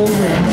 golden.